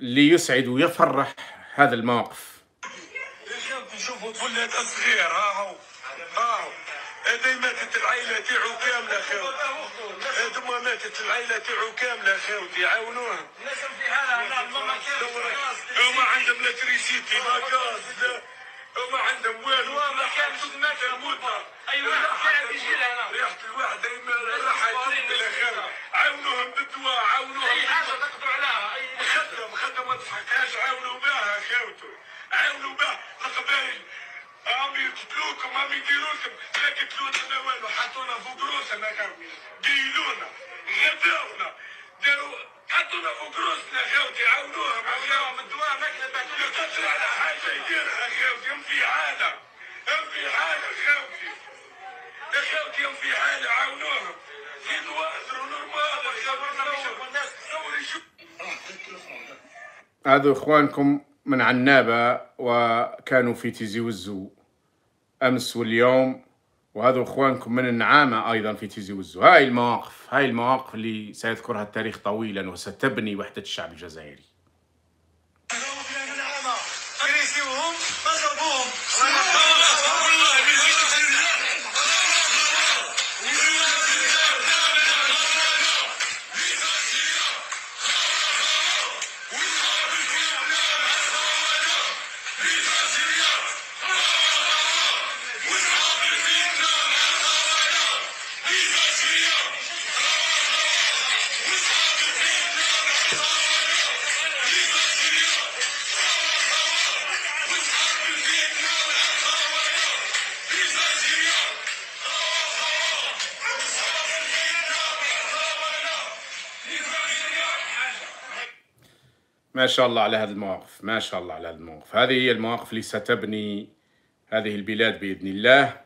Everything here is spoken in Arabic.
اللي يسعد ويفرح هذا الموقف. نشوفوا فلات صغير ها هو. ها هو. هذا ماتت العائلة تاعو كاملة خاوتي هذوما ماتت العائلة تاعو كاملة خاوتي عاونوها هما عندهم لا تريسيتي لا غاز لا هما عندهم والو. ما كان مات الموت أيوه ريحة الواحد راح خاوتي عاونوهم بالدواء عاونوهم اي حاجة تقدروا عليها. خدم ما تضحكهاش عاونوا بها خاوتو عاونوا بها القبائل. هم يقتلوكم هم يديروكم لا قتلونا لا والو حطونا فوق روسنا خاوتي ديلونا غداونا داروا حطونا فوق روسنا خاوتي عاونوهم عاونوهم الدواء ماكلة يقتل على حاجة يديرها خاوتي هم في حالة. هم في حالة خاوتي يا خاوتي هم في حالة. عاونوهم في دواء normal خاوتي الناس. تصور يشوف. هذو إخوانكم من عنابة وكانوا في تيزي وزو. أمس واليوم وهذو إخوانكم من النعامة أيضا في تيزي وزو. هاي المواقف هاي المواقف اللي سيذكرها التاريخ طويلا وستبني وحدة الشعب الجزائري. ما شاء الله على هذه المواقف ما شاء الله على هذه المواقف هذه هي المواقف اللي ستبني هذه البلاد بإذن الله.